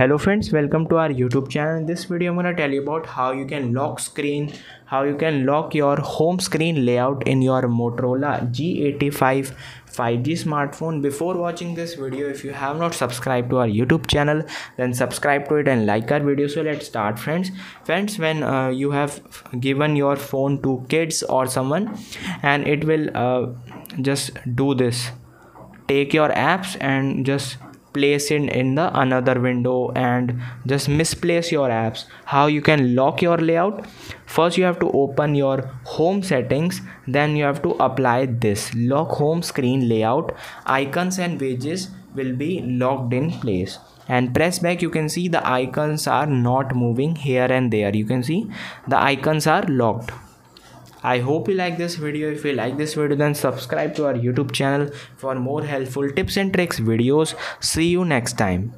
hello friends welcome to our youtube channel. In this video i'm going to tell you about how you can lock screen how you can lock your home screen layout in your motorola g85 5g smartphone. Before watching this video if you have not subscribed to our youtube channel then subscribe to it and like our video. So let's start friends. Friends when uh, you have given your phone to kids or someone and it will uh, just do this. Take your apps and just place it in the another window and just misplace your apps. How you can lock your layout? First you have to open your home settings. Then you have to apply this lock home screen layout. Icons and widgets will be locked in place. And press back you can see the icons are not moving here and there. You can see the icons are locked I hope you like this video. If you like this video then subscribe to our YouTube channel for more helpful tips and tricks videos. See you next time.